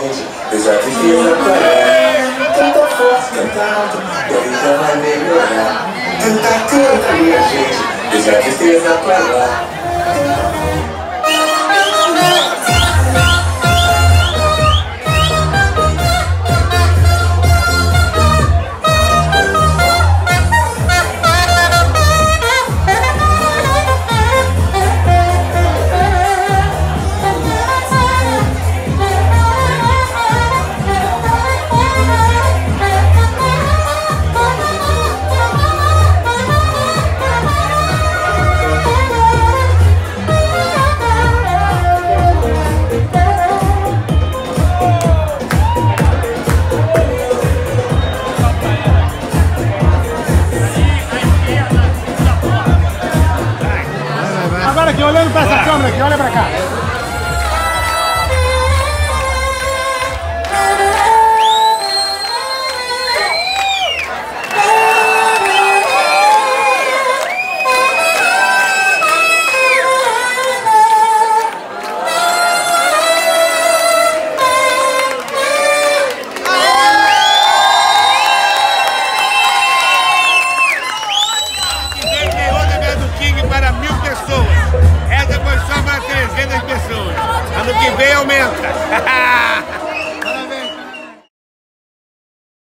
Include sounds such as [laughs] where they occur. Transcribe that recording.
gente, eu já fiz a parar. Canta forte, canta alto, e a vida vai melhorar. Canta canta, minha gente, eu já fiz a aqui, olhando pra essa câmera aqui, olha pra cá. Ano que vem aumenta. [laughs]